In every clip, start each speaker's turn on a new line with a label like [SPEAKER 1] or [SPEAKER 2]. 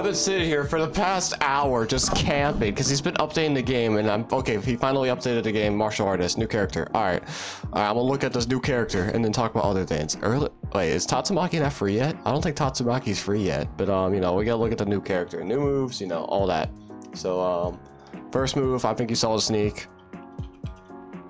[SPEAKER 1] I've been sitting here for the past hour just camping because he's been updating the game and I'm okay. He finally updated the game. Martial artist, new character. All right, all right. I'm gonna look at this new character and then talk about other things. Early, wait, is Tatsumaki not free yet? I don't think Tatsumaki's free yet. But um, you know, we gotta look at the new character, new moves, you know, all that. So um, first move, I think you saw the sneak.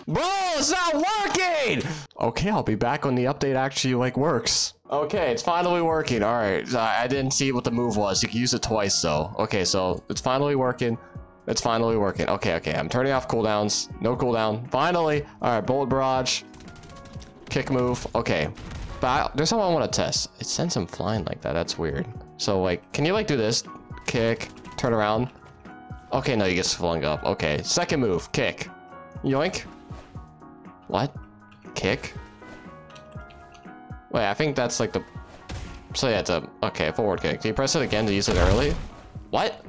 [SPEAKER 1] Bro, it's not working! Okay, I'll be back when the update actually, like, works. Okay, it's finally working. Alright, I didn't see what the move was. You can use it twice, though. Okay, so it's finally working. It's finally working. Okay, okay, I'm turning off cooldowns. No cooldown. Finally! Alright, bullet barrage. Kick move. Okay. But I, there's something I want to test. It sends him flying like that. That's weird. So, like, can you, like, do this? Kick. Turn around. Okay, no, you get flung up. Okay, second move. Kick. Yoink. What? Kick? Wait, I think that's like the... So yeah, it's a... Okay, forward kick. Do you press it again to use it early? What?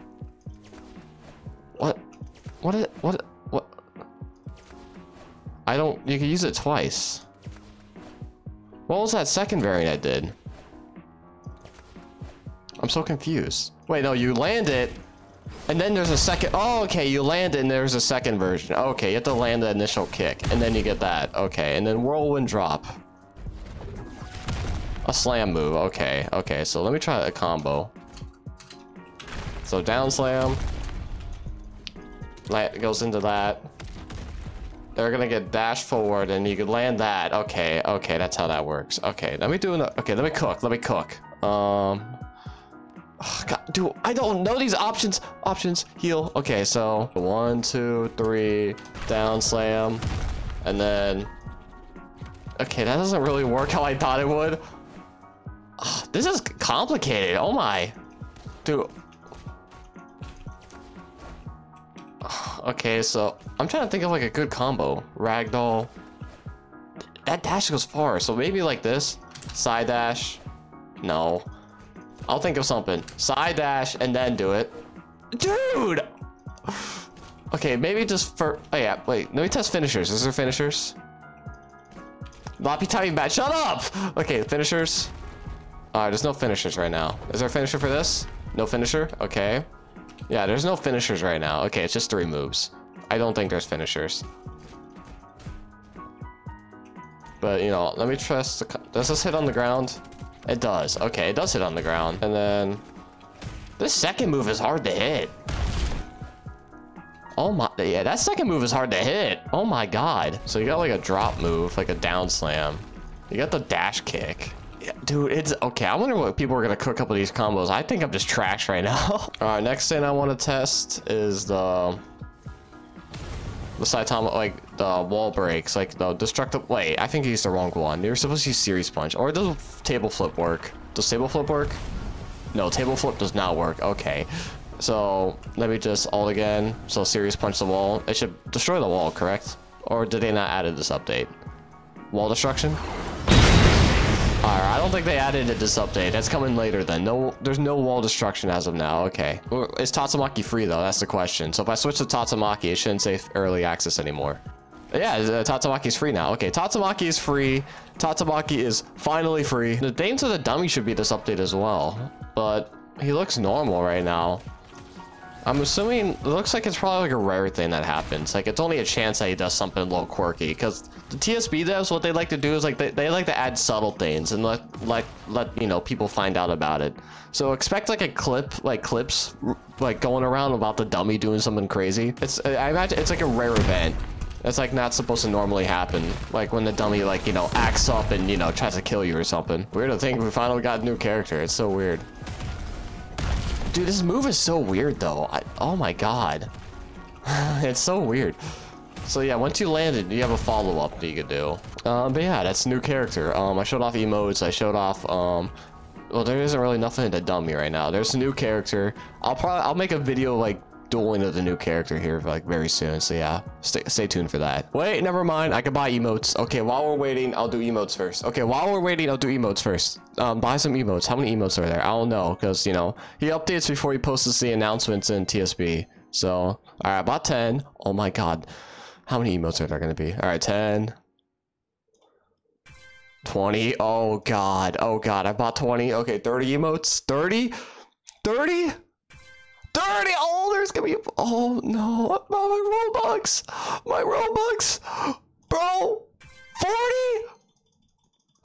[SPEAKER 1] What? What is... What? What? I don't... You can use it twice. What was that second variant I did? I'm so confused. Wait, no, you land it, and then there's a second. Oh, okay. You land it, and there's a second version. Okay, you have to land the initial kick, and then you get that. Okay, and then whirlwind drop. A slam move. Okay, okay. So let me try a combo. So down slam. Light goes into that. They're gonna get dashed forward, and you could land that. Okay, okay. That's how that works. Okay, let me do an. Okay, let me cook. Let me cook. Um. Oh, God, dude, I don't know these options. Options, heal. Okay, so one, two, three, down slam, and then. Okay, that doesn't really work how I thought it would. This is complicated. Oh my, dude. Okay, so I'm trying to think of like a good combo. Ragdoll. That dash goes far, so maybe like this. Side dash. No. I'll think of something. Side dash and then do it. Dude! Okay, maybe just for... Oh yeah, wait. Let me test finishers. Is there finishers? Loppy timing bad. Shut up! Okay, finishers. Alright, there's no finishers right now. Is there a finisher for this? No finisher? Okay. Yeah, there's no finishers right now. Okay, it's just three moves. I don't think there's finishers. But, you know, let me trust the... Does this hit on the ground? It does. Okay, it does hit on the ground. And then... This second move is hard to hit. Oh my... Yeah, that second move is hard to hit. Oh my god. So you got like a drop move, like a down slam. You got the dash kick. Dude, it's... Okay, I wonder what people are to cook up with these combos. I think I'm just trash right now. Alright, next thing I want to test is the... The Saitama, like, the wall breaks, like, the destructive... Wait, I think he used the wrong one. You're supposed to use Series Punch. Or does Table Flip work? Does Table Flip work? No, Table Flip does not work. Okay. So, let me just alt again. So, Series Punch the wall. It should destroy the wall, correct? Or did they not add it this update? Wall destruction? Alright, I don't think they added it this update. That's coming later then. No, there's no wall destruction as of now. Okay. Is Tatsumaki free though? That's the question. So if I switch to Tatsumaki, it shouldn't say early access anymore. Yeah, uh, Tatsumaki is free now. Okay, Tatsumaki is free. Tatsumaki is finally free. The Dames of the Dummy should be this update as well. But he looks normal right now. I'm assuming it looks like it's probably like a rare thing that happens. Like it's only a chance that he does something a little quirky because the TSB devs, what they like to do is like they, they like to add subtle things and let like let you know people find out about it. So expect like a clip, like clips, like going around about the dummy doing something crazy. It's I imagine it's like a rare event. It's like not supposed to normally happen. Like when the dummy like you know acts up and you know tries to kill you or something. Weird to think we finally got a new character. It's so weird. Dude, this move is so weird though. I, oh my god. it's so weird. So yeah, once you landed, you have a follow-up that you could do. Um, but yeah, that's new character. Um, I showed off emotes. I showed off, um, well, there isn't really nothing to dummy right now. There's a new character. I'll probably, I'll make a video like dueling of the new character here like very soon. So yeah, stay, stay tuned for that. Wait, never mind. I can buy emotes. Okay, while we're waiting, I'll do emotes first. Okay, while we're waiting, I'll do emotes first. Um, buy some emotes. How many emotes are there? I don't know because you know he updates before he posts the announcements in TSB. So all right, about 10. Oh my god, how many emotes are there going to be? All right, 10. 20 oh god oh god i bought 20 okay 30 emotes 30 30 30! There's gonna be. Oh no. My Robux! My Robux! Bro! 40?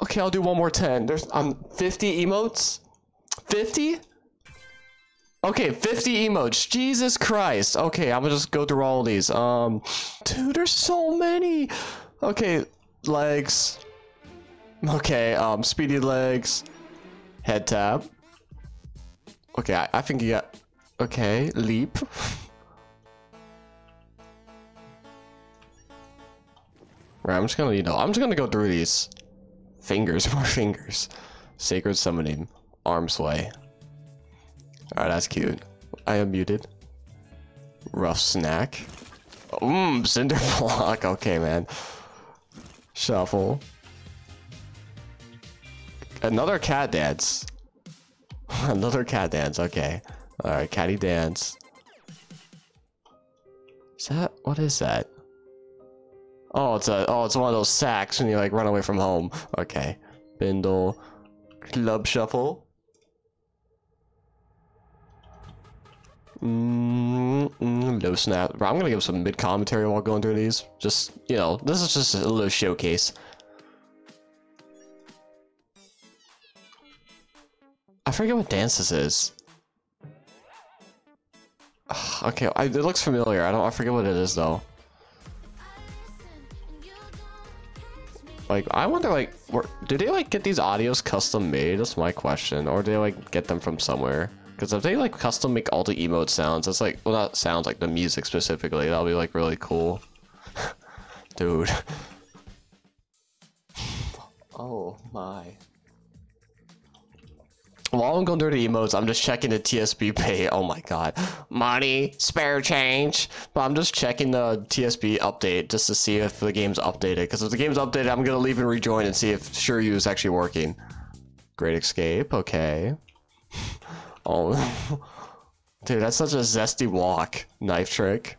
[SPEAKER 1] Okay, I'll do one more 10. There's um 50 emotes? 50? Okay, 50 emotes. Jesus Christ. Okay, I'm gonna just go through all these. Um, dude, there's so many. Okay, legs. Okay, um, speedy legs. Head tap. Okay, I, I think you got. Okay, leap. right, I'm just gonna, you know, I'm just gonna go through these. Fingers, more fingers. Sacred summoning. Arm sway. Alright, that's cute. I am muted. Rough snack. Mmm, cinder block. Okay, man. Shuffle. Another cat dance. Another cat dance. Okay. Alright, Caddy dance. Is that what is that? Oh, it's a oh, it's one of those sacks when you like run away from home. Okay. Bindle. Club shuffle. Mm, no snap. I'm gonna give some mid commentary while going through these. Just you know, this is just a little showcase. I forget what dance this is. Okay, I, it looks familiar. I don't. I forget what it is though. Like, I wonder, like, where, do they like get these audios custom made? That's my question. Or do they like get them from somewhere? Because if they like custom make all the emote sounds, that's like, well, not sounds like the music specifically. That'll be like really cool. Dude. oh my. While I'm going through the emotes, I'm just checking the TSB pay. Oh my god. Money, spare change. But I'm just checking the TSB update just to see if the game's updated. Because if the game's updated, I'm going to leave and rejoin and see if Suiryu is actually working. Great escape. Okay. Oh, dude, that's such a zesty walk. Knife trick.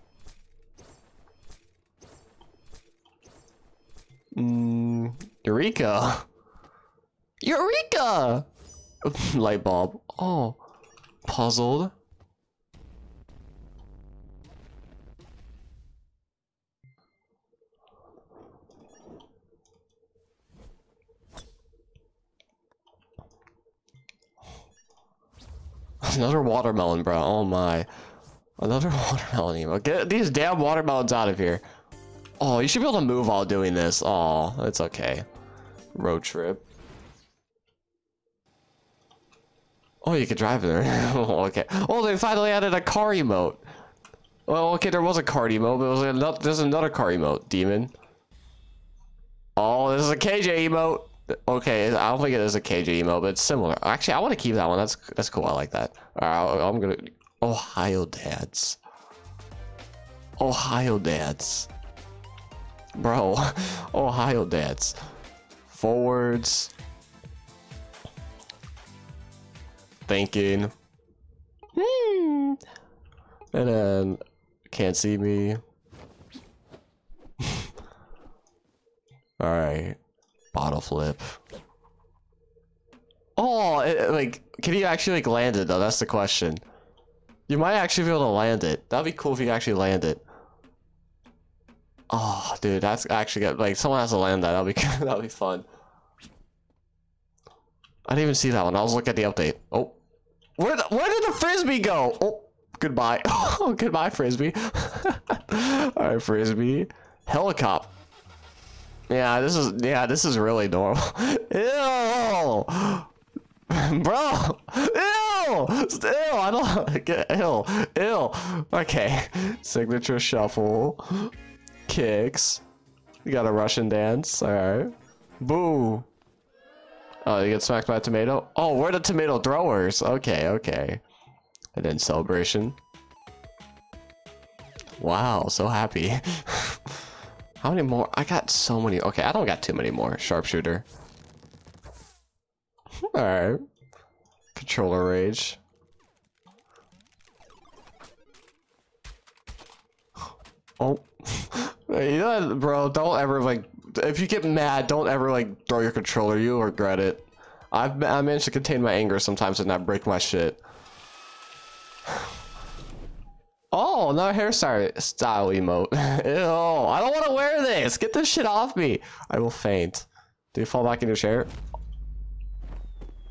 [SPEAKER 1] Mm, Eureka! Eureka! Light bulb. Oh, puzzled. Another watermelon, bro. Oh my. Another watermelon emo. Get these damn watermelons out of here. Oh, you should be able to move while doing this. Oh, it's okay. Road trip. Oh, you could drive there. oh, okay. Oh, they finally added a car emote. Well, okay, there was a car emote, but it was another, there's another car emote, demon. Oh, this is a KJ emote. Okay, I don't think it is a KJ emo, but it's similar. Actually, I want to keep that one. That's that's cool. I like that. Right, I'm gonna Ohio dads. Ohio dads. Bro, Ohio dads. Forwards. Thinking. Hmm. And then can't see me. All right. Bottle flip. Oh, it, like, can you actually like land it though? That's the question. You might actually be able to land it. That'd be cool if you actually land it. Oh, dude, that's actually good. Like, someone has to land that. That'll be that'll be fun. I didn't even see that one. I was looking at the update. Oh, where the, where did the frisbee go? Oh, goodbye. Oh, goodbye, frisbee. All right, frisbee. Helicopter. Yeah, this is yeah, this is really normal. Ew, bro. Ew, still I don't get ill, ill. Okay, signature shuffle, kicks. You got a Russian dance. All right. Boo. Oh, you get smacked by a tomato. Oh, we're the tomato throwers. Okay, okay. And then celebration. Wow, so happy. How many more? I got so many. Okay, I don't got too many more. Sharpshooter. Alright. Controller rage. Oh. you know what, bro, don't ever, like, if you get mad, don't ever, like, throw your controller. You'll regret it. I've I managed to contain my anger sometimes and not break my shit. Oh, another hairstyle style emote. Ew, I don't want to wear this. Get this shit off me. I will faint. Do you fall back in your chair?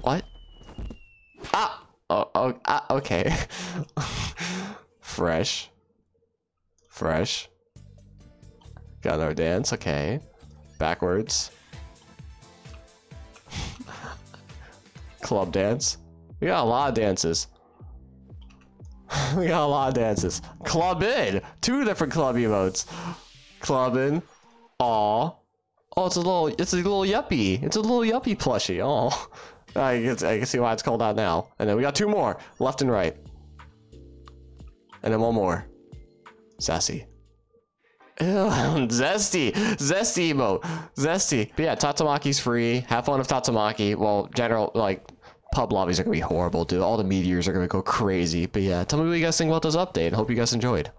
[SPEAKER 1] What? Ah! Oh, oh ah, okay. Fresh. Fresh. Got another dance, okay. Backwards. Club dance. We got a lot of dances. we got a lot of dances. Club in. Two different club emotes. Club in. Aw. Oh, it's a little, it's a little yuppie. It's a little yuppie plushie. Oh, I can, I can see why it's called out now. And then we got two more, left and right. And then one more. Sassy. Zesty, zesty emote, zesty. But yeah, Tatsumaki's free. Have fun with Tatsumaki. Well, general like pub lobbies are gonna be horrible, dude. All the meteors are gonna go crazy. But yeah, tell me what you guys think about this update. Hope you guys enjoyed.